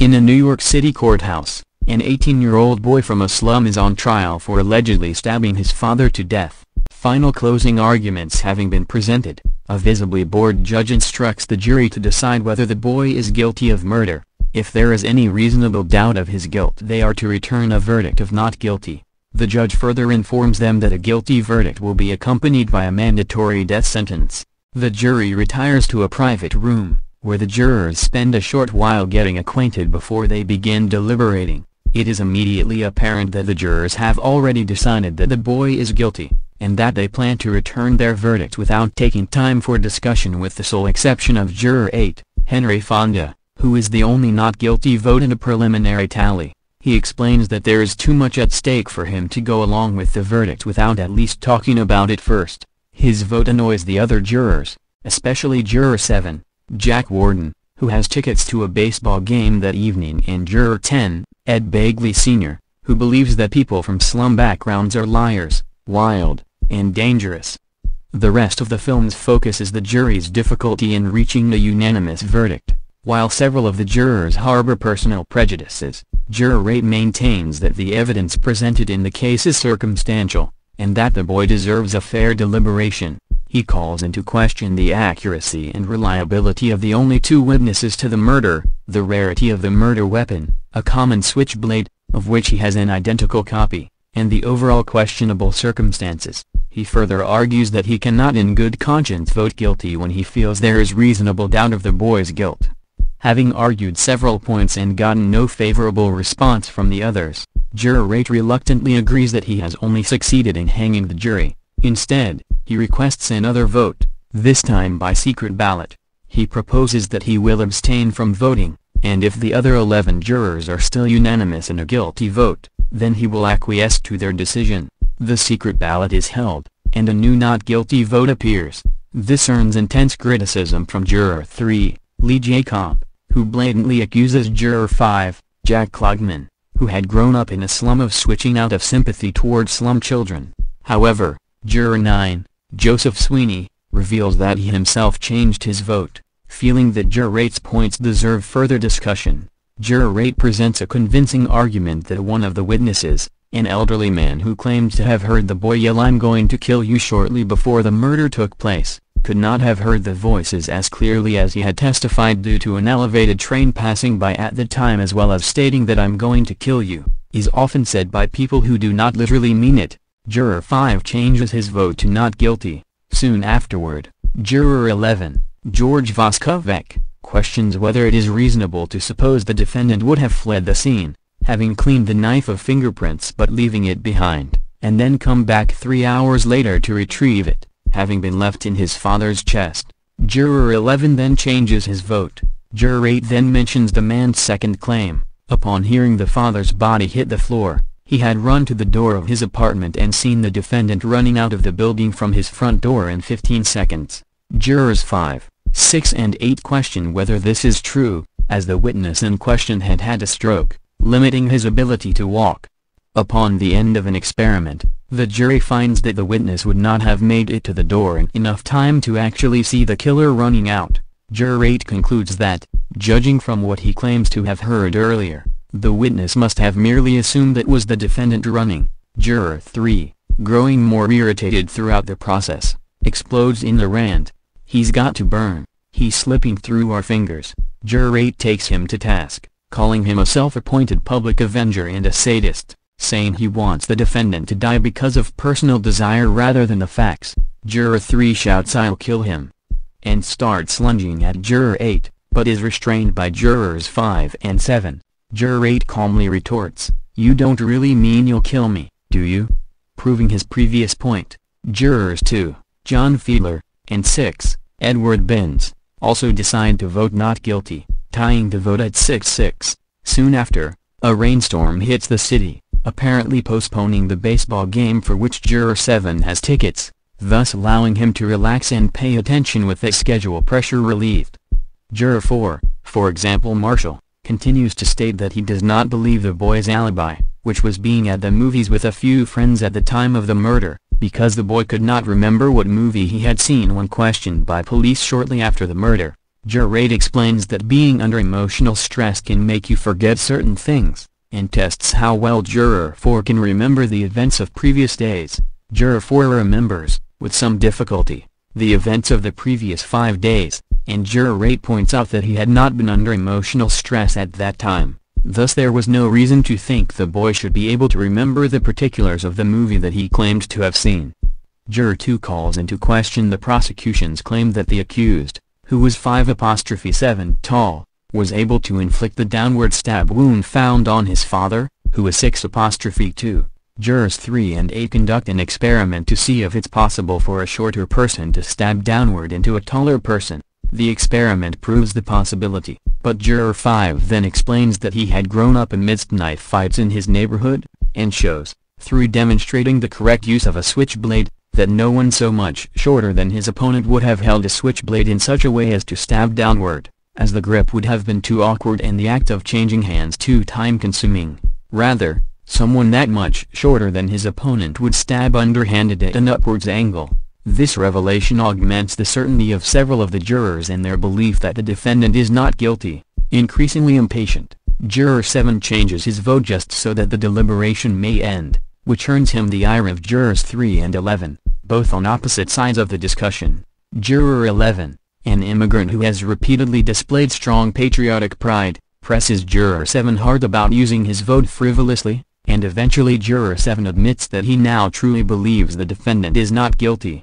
In a New York City courthouse, an 18-year-old boy from a slum is on trial for allegedly stabbing his father to death. Final closing arguments having been presented, a visibly bored judge instructs the jury to decide whether the boy is guilty of murder. If there is any reasonable doubt of his guilt they are to return a verdict of not guilty. The judge further informs them that a guilty verdict will be accompanied by a mandatory death sentence. The jury retires to a private room, where the jurors spend a short while getting acquainted before they begin deliberating. It is immediately apparent that the jurors have already decided that the boy is guilty, and that they plan to return their verdict without taking time for discussion with the sole exception of Juror 8, Henry Fonda, who is the only not guilty vote in a preliminary tally. He explains that there is too much at stake for him to go along with the verdict without at least talking about it first. His vote annoys the other jurors, especially Juror 7, Jack Warden, who has tickets to a baseball game that evening and Juror 10, Ed Begley Sr., who believes that people from slum backgrounds are liars, wild, and dangerous. The rest of the film's focus is the jury's difficulty in reaching a unanimous verdict. While several of the jurors harbor personal prejudices, Juror 8 maintains that the evidence presented in the case is circumstantial, and that the boy deserves a fair deliberation. He calls into question the accuracy and reliability of the only two witnesses to the murder, the rarity of the murder weapon, a common switchblade, of which he has an identical copy, and the overall questionable circumstances. He further argues that he cannot in good conscience vote guilty when he feels there is reasonable doubt of the boy's guilt. Having argued several points and gotten no favorable response from the others, Juror 8 reluctantly agrees that he has only succeeded in hanging the jury. Instead, he requests another vote, this time by secret ballot. He proposes that he will abstain from voting, and if the other 11 jurors are still unanimous in a guilty vote, then he will acquiesce to their decision. The secret ballot is held, and a new not guilty vote appears. This earns intense criticism from Juror 3, Lee J. Cobb who blatantly accuses Juror 5, Jack Klugman, who had grown up in a slum of switching out of sympathy toward slum children. However, Juror 9, Joseph Sweeney, reveals that he himself changed his vote, feeling that Juror 8's points deserve further discussion. Juror 8 presents a convincing argument that one of the witnesses, an elderly man who claimed to have heard the boy yell I'm going to kill you shortly before the murder took place, could not have heard the voices as clearly as he had testified due to an elevated train passing by at the time as well as stating that I'm going to kill you, is often said by people who do not literally mean it. Juror 5 changes his vote to not guilty. Soon afterward, Juror 11, George Voskovec, questions whether it is reasonable to suppose the defendant would have fled the scene, having cleaned the knife of fingerprints but leaving it behind, and then come back three hours later to retrieve it having been left in his father's chest. Juror 11 then changes his vote. Juror 8 then mentions the man's second claim. Upon hearing the father's body hit the floor, he had run to the door of his apartment and seen the defendant running out of the building from his front door in 15 seconds. Jurors 5, 6 and 8 question whether this is true, as the witness in question had had a stroke, limiting his ability to walk. Upon the end of an experiment, the jury finds that the witness would not have made it to the door in enough time to actually see the killer running out. Juror 8 concludes that, judging from what he claims to have heard earlier, the witness must have merely assumed it was the defendant running. Juror 3, growing more irritated throughout the process, explodes in the rant. He's got to burn. He's slipping through our fingers. Juror 8 takes him to task, calling him a self-appointed public avenger and a sadist saying he wants the defendant to die because of personal desire rather than the facts. Juror 3 shouts I'll kill him. And starts lunging at Juror 8, but is restrained by Jurors 5 and 7. Juror 8 calmly retorts, You don't really mean you'll kill me, do you? Proving his previous point. Jurors 2, John Fiedler, and 6, Edward Binns, also decide to vote not guilty, tying the vote at 6-6. Soon after, a rainstorm hits the city apparently postponing the baseball game for which Juror 7 has tickets, thus allowing him to relax and pay attention with the schedule pressure relieved. Juror 4, for example Marshall, continues to state that he does not believe the boy's alibi, which was being at the movies with a few friends at the time of the murder, because the boy could not remember what movie he had seen when questioned by police shortly after the murder. 8 explains that being under emotional stress can make you forget certain things, and tests how well Juror 4 can remember the events of previous days. Juror 4 remembers, with some difficulty, the events of the previous five days, and Juror 8 points out that he had not been under emotional stress at that time, thus there was no reason to think the boy should be able to remember the particulars of the movie that he claimed to have seen. Juror 2 calls into question the prosecution's claim that the accused, who was 5'7 tall, was able to inflict the downward stab wound found on his father, who was 6'2. Jurors 3 and 8 conduct an experiment to see if it's possible for a shorter person to stab downward into a taller person. The experiment proves the possibility, but Juror 5 then explains that he had grown up amidst knife fights in his neighborhood, and shows, through demonstrating the correct use of a switchblade, that no one so much shorter than his opponent would have held a switchblade in such a way as to stab downward, as the grip would have been too awkward and the act of changing hands too time-consuming. Rather, someone that much shorter than his opponent would stab underhanded at an upwards angle. This revelation augments the certainty of several of the jurors and their belief that the defendant is not guilty. Increasingly impatient, Juror 7 changes his vote just so that the deliberation may end, which earns him the ire of Jurors 3 and 11 both on opposite sides of the discussion. Juror 11, an immigrant who has repeatedly displayed strong patriotic pride, presses Juror 7 hard about using his vote frivolously, and eventually Juror 7 admits that he now truly believes the defendant is not guilty.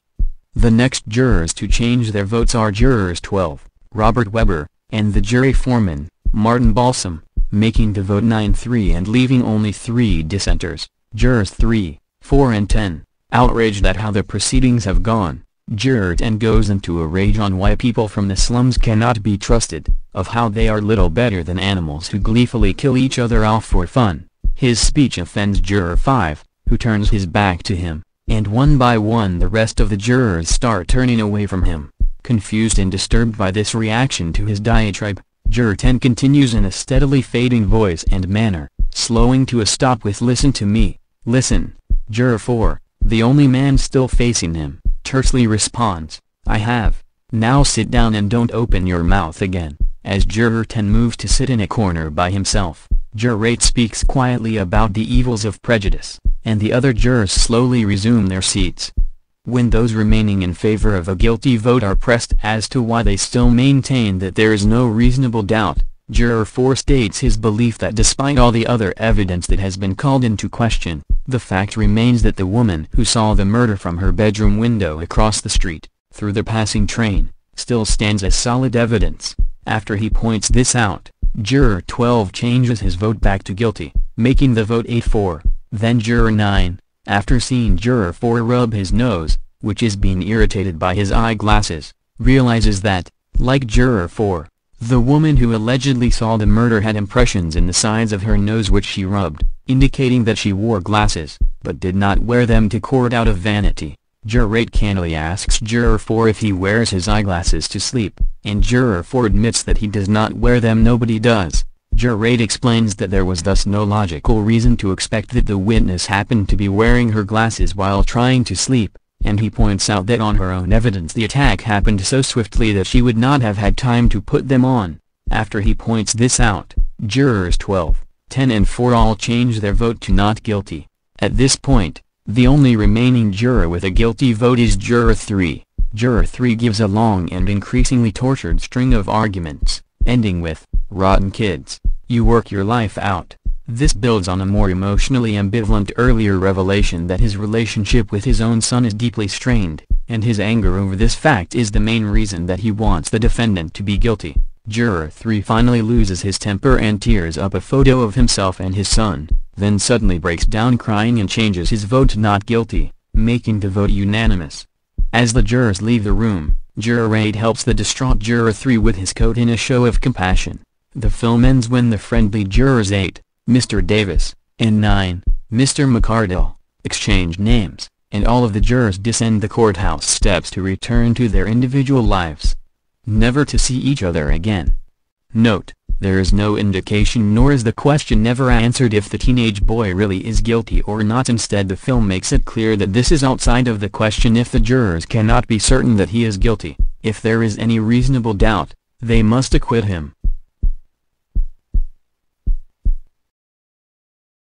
The next jurors to change their votes are Jurors 12, Robert Webber, and the jury foreman, Martin Balsam, making the vote 9-3 and leaving only three dissenters, Jurors 3, 4 and 10. Outraged at how the proceedings have gone, Juror 10 goes into a rage on why people from the slums cannot be trusted, of how they are little better than animals who gleefully kill each other off for fun. His speech offends Juror 5, who turns his back to him, and one by one the rest of the jurors start turning away from him. Confused and disturbed by this reaction to his diatribe, Juror 10 continues in a steadily fading voice and manner, slowing to a stop with listen to me, listen. Juror 4, the only man still facing him, tersely responds, I have. Now sit down and don't open your mouth again. As Juror 10 moves to sit in a corner by himself, Juror 8 speaks quietly about the evils of prejudice, and the other jurors slowly resume their seats. When those remaining in favor of a guilty vote are pressed as to why they still maintain that there is no reasonable doubt, Juror 4 states his belief that despite all the other evidence that has been called into question, the fact remains that the woman who saw the murder from her bedroom window across the street, through the passing train, still stands as solid evidence. After he points this out, Juror 12 changes his vote back to guilty, making the vote 8-4. Then Juror 9, after seeing Juror 4 rub his nose, which is being irritated by his eyeglasses, realizes that, like Juror 4, the woman who allegedly saw the murder had impressions in the sides of her nose which she rubbed indicating that she wore glasses, but did not wear them to court out of vanity. Juror 8 candidly asks Juror 4 if he wears his eyeglasses to sleep, and Juror 4 admits that he does not wear them nobody does. Juror 8 explains that there was thus no logical reason to expect that the witness happened to be wearing her glasses while trying to sleep, and he points out that on her own evidence the attack happened so swiftly that she would not have had time to put them on. After he points this out, Jurors 12, 10 and 4 all change their vote to not guilty. At this point, the only remaining juror with a guilty vote is Juror 3. Juror 3 gives a long and increasingly tortured string of arguments, ending with, Rotten kids, you work your life out. This builds on a more emotionally ambivalent earlier revelation that his relationship with his own son is deeply strained, and his anger over this fact is the main reason that he wants the defendant to be guilty. Juror 3 finally loses his temper and tears up a photo of himself and his son, then suddenly breaks down crying and changes his vote to not guilty, making the vote unanimous. As the jurors leave the room, Juror 8 helps the distraught Juror 3 with his coat in a show of compassion. The film ends when the friendly jurors 8, Mr. Davis, and 9, Mr. McCardle, exchange names, and all of the jurors descend the courthouse steps to return to their individual lives never to see each other again. Note, there is no indication nor is the question never answered if the teenage boy really is guilty or not instead the film makes it clear that this is outside of the question if the jurors cannot be certain that he is guilty, if there is any reasonable doubt, They must acquit him.